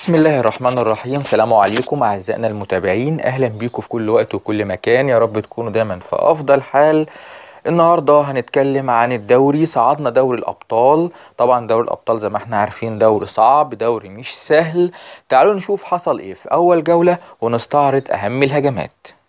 بسم الله الرحمن الرحيم. سلام عليكم أعزائنا المتابعين. أهلا بيكم في كل وقت وكل مكان. يا رب تكونوا دايما في أفضل حال. النهاردة هنتكلم عن الدوري. صعدنا دوري الأبطال. طبعا دوري الأبطال زي ما إحنا عارفين دوري صعب دوري مش سهل. تعالوا نشوف حصل إيه في أول جولة ونستعرض أهم الهجمات.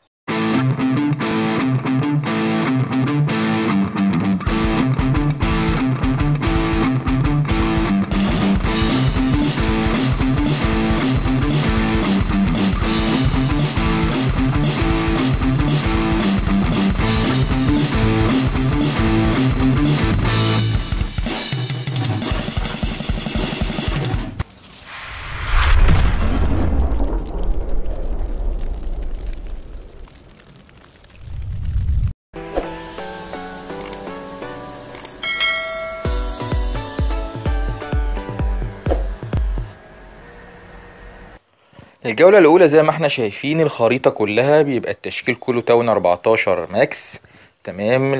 الجولة الأولى زي ما إحنا شايفين الخريطة كلها بيبقى التشكيل كله town 14 max. تمام؟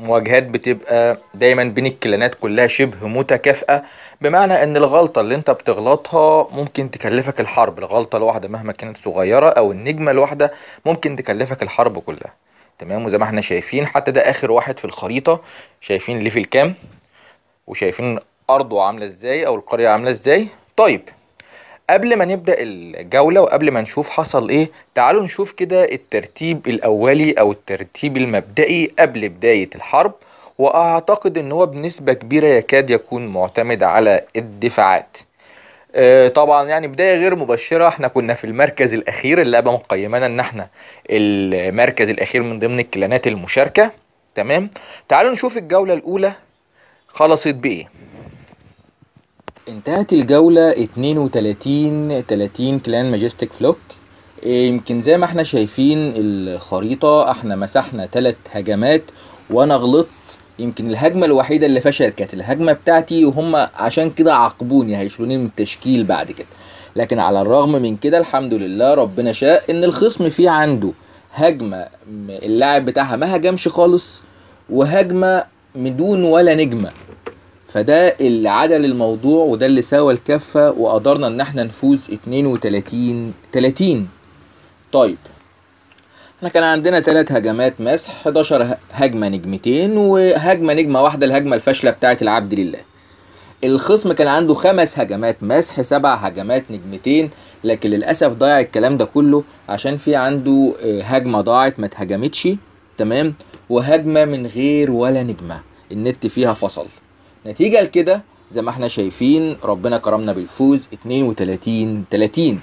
المواجهات بتبقى دايما بين الكلانات كلها شبه متكافئة. بمعنى إن الغلطة اللي أنت بتغلطها ممكن تكلفك الحرب. الغلطة الواحدة مهما كانت صغيرة أو النجمة الواحدة ممكن تكلفك الحرب كلها. تمام؟ وزي ما إحنا شايفين حتى ده آخر واحد في الخريطة. شايفين level كام؟ وشايفين أرضه عاملة إزاي أو القرية عاملة إزاي؟ طيب قبل ما نبدأ الجولة وقبل ما نشوف حصل إيه تعالوا نشوف كده الترتيب الأولي أو الترتيب المبدئي قبل بداية الحرب. وأعتقد إن هو بنسبة كبيرة يكاد يكون معتمد على الدفاعات. آه طبعا يعني بداية غير مبشرة. إحنا كنا في المركز الأخير اللعبة مقيمانا إن إحنا المركز الأخير من ضمن الكلانات المشاركة. تمام؟ تعالوا نشوف الجولة الأولى خلصت بإيه. انتهت الجولة 32 30 كلان ماجستيك فلوك. يمكن زي ما إحنا شايفين الخريطة إحنا مسحنا ثلاث هجمات وأنا غلطت. يمكن الهجمة الوحيدة اللي فشلت كانت الهجمة بتاعتي وهم عشان كده عاقبوني هيشلوني من التشكيل بعد كده. لكن على الرغم من كده الحمد لله ربنا شاء إن الخصم فيه عنده. هجمة اللاعب بتاعها ما هجمش خالص وهجمة بدون ولا نجمة. فده اللي عدل الموضوع وده اللي ساوى الكفة وقدرنا إن إحنا نفوز 32 30 طيب. إحنا كان عندنا ثلاث هجمات مسح 11 هجمة نجمتين وهجمة نجمة واحدة الهجمة الفاشلة بتاعت العبد لله. الخصم كان عنده خمس هجمات مسح سبع هجمات نجمتين لكن للأسف ضاع الكلام ده كله عشان في عنده هجمة ضاعت ما اتهجمتش تمام؟ وهجمة من غير ولا نجمة. النت فيها فصل. نتيجة لكده زي ما إحنا شايفين ربنا كرمنا بالفوز 32 30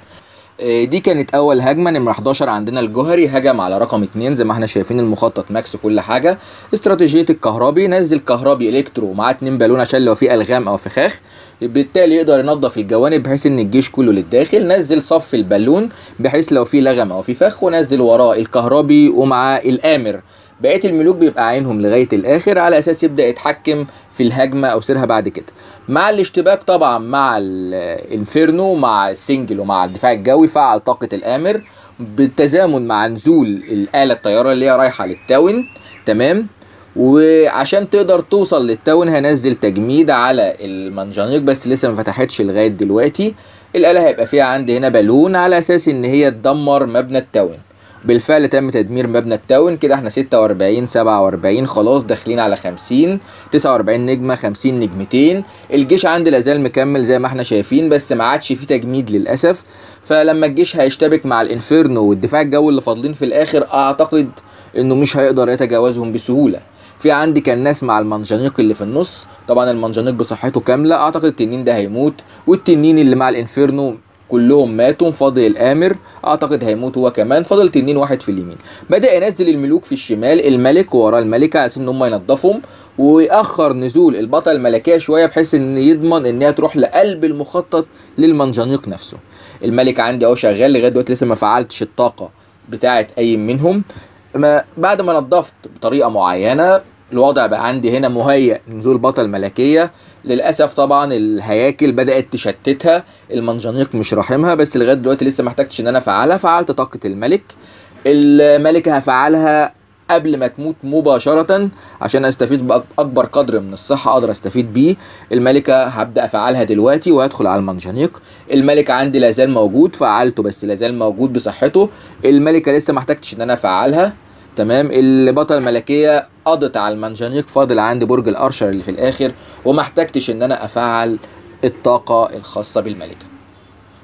دي كانت أول هجمة نمرة 11 عندنا الجوهري هجم على رقم 2 زي ما إحنا شايفين المخطط max كل حاجة. استراتيجية الكهربي نزل كهربي electro ومعاه 2 بالون عشان لو في ألغام أو فخاخ بالتالي يقدر ينظف الجوانب بحيث إن الجيش كله للداخل. نزل صف البالون بحيث لو في لغم أو في فخ ونزل وراه الكهربي ومعاه الآمر. بقية الملوك بيبقى عينهم لغاية الآخر على أساس يبدأ يتحكم في الهجمة أو سيرها بعد كده. مع الاشتباك طبعا مع ال inferno مع ال single ومع الدفاع الجوي فعل طاقة الآمر بالتزامن مع نزول الآلة الطيارة اللي هي رايحة لل town تمام؟ وعشان تقدر توصل لل town هنزل تجميد على المنجنيق بس لسه ما فتحتش لغاية دلوقتي. الآلة هيبقى فيها عندي هنا بالون على أساس إن هي تدمر مبنى ال town بالفعل تم تدمير مبنى ال town. كده إحنا 46 47 خلاص داخلين على 50 49 نجمة 50 نجمتين. الجيش عندي لازال مكمل زي ما إحنا شايفين بس ما عادش فيه تجميد للأسف. فلما الجيش هيشتبك مع ال inferno والدفاع الجوي اللي فاضلين في الآخر أعتقد إنه مش هيقدر يتجاوزهم بسهولة. في عندي كان ناس مع المنجنيق اللي في النص. طبعا المنجنيق بصحته كاملة. أعتقد التنين ده هيموت والتنين اللي مع الانفيرنو كلهم ماتوا فاضل الآمر. أعتقد هيموت هو كمان فاضل تنين واحد في اليمين. بدأ ينزل الملوك في الشمال الملك وراه الملكة على إن هم ينضفهم ويأخر نزول البطل الملكية شوية بحيث إن يضمن إن هي تروح لقلب المخطط للمنجنيق نفسه. الملك عندي أهو شغال لغاية دلوقتي لسه ما فعلتش الطاقة بتاعه أي منهم. ما بعد ما نضفت بطريقة معينة الوضع بقى عندي هنا مهيأ نزول بطل ملكية. للأسف طبعا الهياكل بدأت تشتتها. المنجنيق مش راحمها بس لغاية دلوقتي لسه ما احتجتش إن أنا أفعلها. فعلت طاقة الملك. الملكة هفعلها قبل ما تموت مباشرة عشان أستفيد بأكبر قدر من الصحة أقدر أستفيد بيه. الملكة هبدأ أفعلها دلوقتي وهدخل على المنجنيق. الملك عندي لازال موجود فعلته بس لازال موجود بصحته. الملكة لسه ما احتجتش إن أنا أفعلها. تمام؟ البطلة الملكية قضت على المنجنيق فاضل عندي برج ال archer اللي في الآخر وما احتجتش إن أنا أفعل الطاقة الخاصة بالملكة.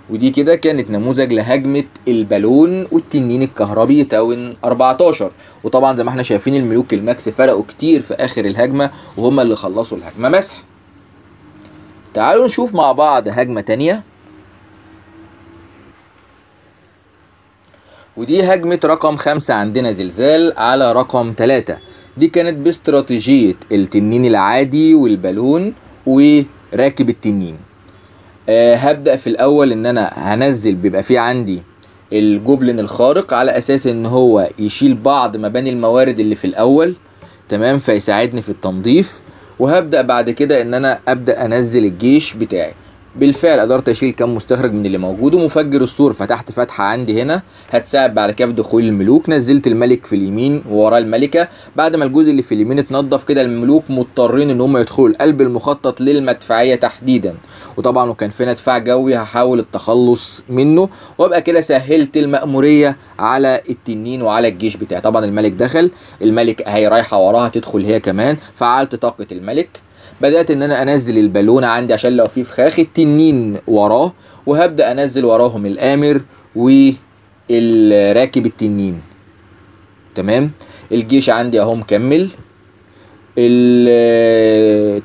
ودي كده كانت نموذج لهجمة البالون والتنين الكهربي town 14 وطبعا زي ما إحنا شايفين الملوك ال max فرقوا كتير في آخر الهجمة وهم اللي خلصوا الهجمة. مسح! تعالوا نشوف مع بعض هجمة تانية. ودي هجمة رقم خمسة عندنا زلزال على رقم تلاتة. دي كانت باستراتيجية التنين العادي والبالون وراكب التنين. أه هبدأ في الأول إن أنا هنزل بيبقى في عندي الجوبلين الخارق على أساس إن هو يشيل بعض مباني الموارد اللي في الأول تمام؟ فيساعدني في التنظيف. وهبدأ بعد كده إن أنا أبدأ أنزل الجيش بتاعي. بالفعل قدرت أشيل كام مستخرج من اللي موجود ومفجر السور. فتحت فتحة عندي هنا هتساعد بعد كده في دخول الملوك. نزلت الملك في اليمين ووراه الملكة. بعد ما الجزء اللي في اليمين اتنضف كده الملوك مضطرين إن هم يدخلوا القلب المخطط للمدفعية تحديدا. وطبعا وكان فينا دفاع جوي هحاول التخلص منه. وأبقى كده سهلت المأمورية على التنين وعلى الجيش بتاعي. طبعا الملك دخل. الملك اهي رايحة وراها تدخل هي كمان. فعلت طاقة الملك. بدأت إن أنا أنزل البالونة عندي عشان لو في فخاخ التنين وراه وهبدأ أنزل وراهم الآمر والراكب التنين. تمام؟ الجيش عندي أهو مكمل.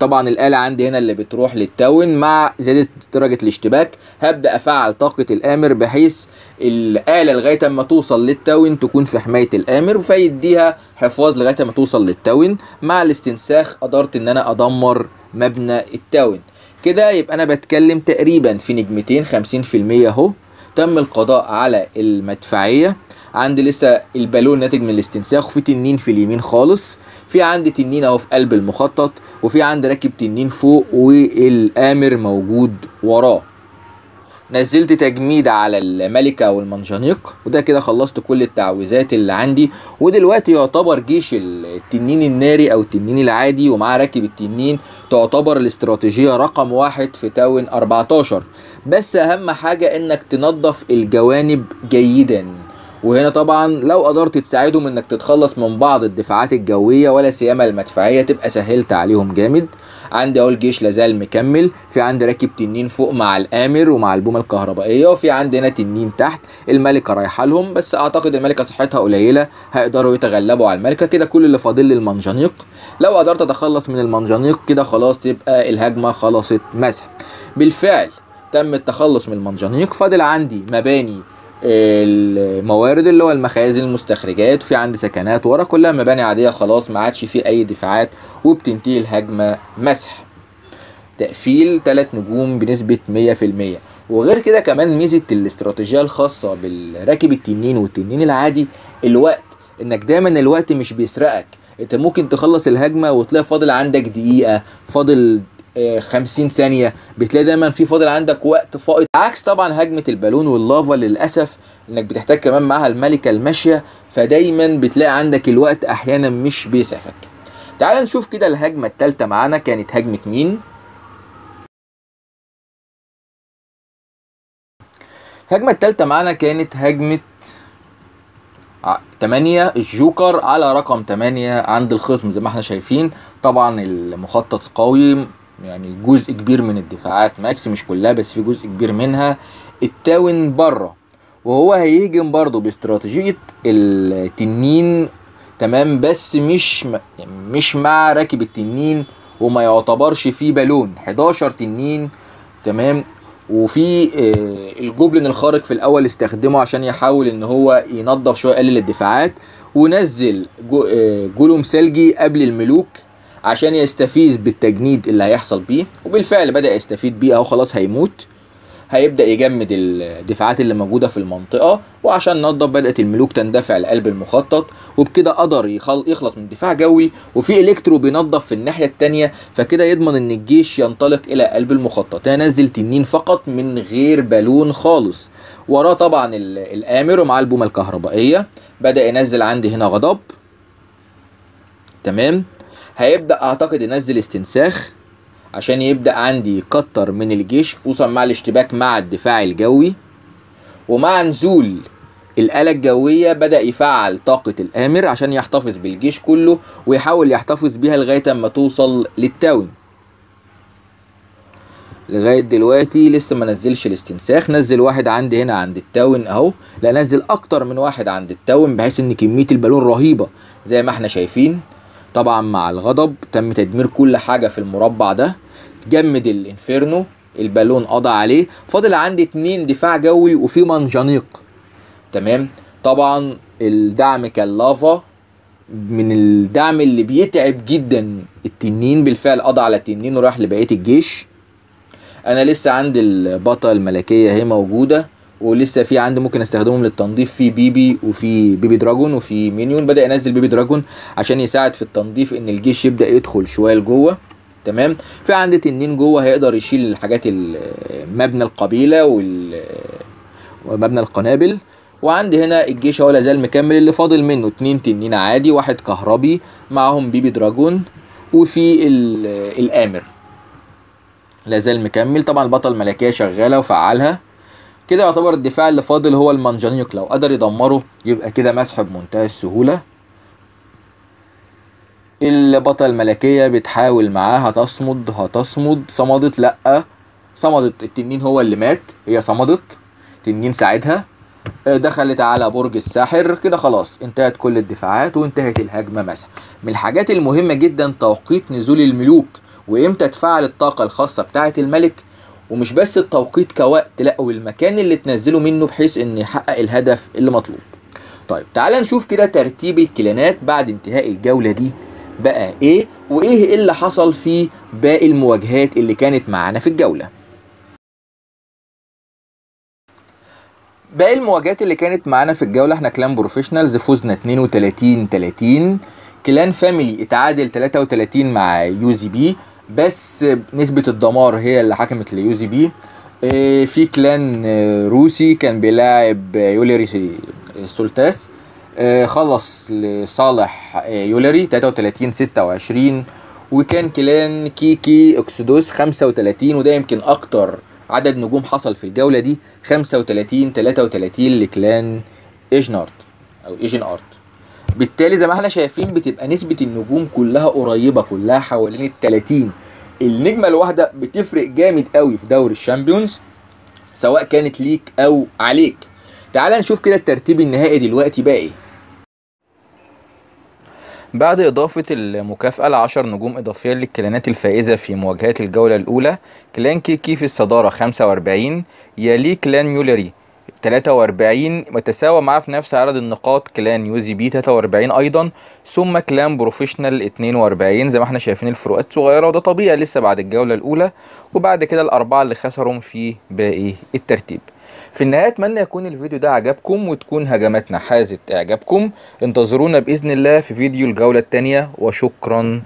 طبعا الآلة عندي هنا اللي بتروح للتاون مع زيادة درجة الاشتباك. هبدأ أفعل طاقة الآمر بحيث الآلة لغاية ما توصل لل town تكون في حماية الآمر فيديها حفاظ لغاية ما توصل لل town. مع الاستنساخ قدرت إن أنا أدمر مبنى ال town. كده يبقى أنا بتكلم تقريبا في نجمتين خمسين في المية أهو. تم القضاء على المدفعية. عندي لسه البالون ناتج من الاستنساخ وفي تنين في اليمين خالص. في عندي تنين اهو في قلب المخطط وفي عندي راكب تنين فوق والآمر موجود وراه. نزلت تجميد على الملكة والمنجنيق وده كده خلصت كل التعويذات اللي عندي. ودلوقتي يعتبر جيش التنين الناري أو التنين العادي ومعاه راكب التنين تعتبر الاستراتيجية رقم واحد في تاون 14 بس أهم حاجة إنك تنظف الجوانب جيدا. وهنا طبعا لو قدرت تساعدهم إنك تتخلص من بعض الدفاعات الجوية ولا سيما المدفعية تبقى سهلت عليهم جامد. عندي اهو الجيش لازال مكمل. في عندي راكب تنين فوق مع الآمر ومع البومة الكهربائية وفي عندنا تنين تحت. الملكة رايحة لهم بس أعتقد الملكة صحتها قليلة. هيقدروا يتغلبوا على الملكة. كده كل اللي فاضل لي المنجنيق لو قدرت أتخلص من المنجنيق كده خلاص تبقى الهجمة خلصت مسح. بالفعل تم التخلص من المنجنيق. فاضل عندي مباني الموارد اللي هو المخازن المستخرجات وفي عندي سكنات ورا كلها مباني عادية خلاص ما عادش فيه أي دفاعات وبتنتهي الهجمة مسح. تقفيل 3 نجوم بنسبة 100% وغير كده كمان ميزة الاستراتيجية الخاصة بالراكب التنين والتنين العادي الوقت. إنك دايما الوقت مش بيسرقك. أنت ممكن تخلص الهجمة وتلاقي فاضل عندك دقيقة فاضل 50 ثانية. بتلاقي دايما في فاضل عندك وقت فائض. عكس طبعا هجمة البالون واللافا للأسف إنك بتحتاج كمان معاها الملكة الماشية فدايما بتلاقي عندك الوقت أحيانا مش بيسعفك. تعال نشوف كده الهجمة التالتة معانا كانت هجمة مين؟ الهجمة التالتة معانا كانت هجمة 8 الجوكر على رقم 8 عند الخصم زي ما إحنا شايفين. طبعا المخطط قوي يعني جزء كبير من الدفاعات ماكس مش كلها بس في جزء كبير منها ال town بره. وهو هيهجم برضه باستراتيجية التنين تمام؟ بس مش مش مع راكب التنين وما يعتبرش فيه بالون. 11 تنين تمام؟ وفي ال goblin الخارق في الأول استخدمه عشان يحاول إن هو ينظف شوية يقلل الدفاعات ونزل golem ثلجي قبل الملوك. عشان يستفيد بالتجميد اللي هيحصل بيه وبالفعل بدأ يستفيد بيه أهو خلاص هيموت. هيبدأ يجمد الدفاعات اللي موجودة في المنطقة وعشان نضف بدأت الملوك تندفع لقلب المخطط وبكده قدر يخلص من دفاع جوي وفي إلكترو بينظف في الناحية التانية فكده يضمن إن الجيش ينطلق إلى قلب المخطط. هنزل تنين فقط من غير بالون خالص. وراه طبعا الآمر ومعاه البومة الكهربائية. بدأ ينزل عندي هنا غضب. تمام؟ هيبدأ أعتقد ينزل استنساخ عشان يبدأ عندي يكتر من الجيش خصوصا مع الاشتباك مع الدفاع الجوي. ومع نزول الآلة الجوية بدأ يفعل طاقة الآمر عشان يحتفظ بالجيش كله ويحاول يحتفظ بيها لغاية أما توصل لل town لغاية دلوقتي لسه ما نزلش الاستنساخ نزل واحد عندي هنا عند ال town أهو. لا نزل أكتر من واحد عند ال town بحيث إن كمية البالون رهيبة زي ما إحنا شايفين. طبعا مع الغضب تم تدمير كل حاجة في المربع ده جمد ال inferno البالون قضى عليه فاضل عندي اتنين دفاع جوي وفي منجنيق. تمام؟ طبعا الدعم كاللافا من الدعم اللي بيتعب جدا التنين بالفعل قضى على التنين وراح لبقية الجيش. أنا لسه عندي البطلة الملكية اهي موجودة. ولسه في عندي ممكن استخدمهم للتنظيف في baby وفي baby dragon وفي minion. بدأ ينزل baby dragon عشان يساعد في التنظيف إن الجيش يبدأ يدخل شوية لجوه. تمام؟ في عندي تنين جوه هيقدر يشيل الحاجات ال- مبنى القبيلة ومبنى القنابل. وعندي هنا الجيش هو لازال مكمل اللي فاضل منه اتنين تنين عادي واحد كهربي معاهم بيبي دراجون وفي ال- الآمر. لازال مكمل. طبعا البطل الملكيه شغالة وفعلها كده يعتبر الدفاع اللي فاضل هو المنجنيق لو قدر يدمره يبقى كده مسح بمنتهى السهولة. البطل الملكية بتحاول معاه هتصمد هتصمد. صمدت لأ. صمدت التنين هو اللي مات. هي صمدت. تنين ساعدها. دخلت على برج الساحر. كده خلاص انتهت كل الدفاعات وانتهت الهجمة مسح. من الحاجات المهمة جدا توقيت نزول الملوك. وإمتى تفعل الطاقة الخاصة بتاعة الملك؟ ومش بس التوقيت كوقت لا والمكان اللي تنزله منه بحيث إن يحقق الهدف اللي مطلوب. طيب تعال نشوف كده ترتيب الكلانات بعد انتهاء الجولة دي. بقى إيه وإيه اللي حصل في باقي المواجهات اللي كانت معانا في الجولة؟ باقي المواجهات اللي كانت معانا في الجولة إحنا clan Professionals فوزنا 32 30 clan Family اتعادل 33 مع يوزي بي بس نسبة الدمار هي اللي حكمت ليوزي بي آه، في clan آه، روسي كان بيلاعب آه، يوليري سي- سولتاس. خلص لصالح يوليري 33 26 وكان كلان كيكي أكسدوس 35 وده يمكن أكتر عدد نجوم حصل في الجولة دي. 35 33 لكلان إيجنارد أو ايجن ارت بالتالي زي ما إحنا شايفين بتبقى نسبة النجوم كلها قريبة كلها حوالين ال 30 النجمة الواحدة بتفرق جامد قوي في دوري الشامبيونز سواء كانت ليك أو عليك. تعال نشوف كده الترتيب النهائي دلوقتي بقى إيه. بعد إضافة المكافأة لعشر نجوم إضافية للكلانات الفائزة في مواجهات الجولة الأولى clan كيكي في الصدارة 45 يليه clan ميولري 43 متساوى معاه في نفس عدد النقاط clan يوزي بي 43 أيضا ثم clan Professional 42 زي ما إحنا شايفين الفروقات صغيرة وده طبيعي لسه بعد الجولة الأولى وبعد كده الأربعة اللي خسرهم في باقي الترتيب. في النهاية أتمنى يكون الفيديو ده عجبكم وتكون هجماتنا حازت إعجابكم. انتظرونا بإذن الله في فيديو الجولة التانية وشكرا.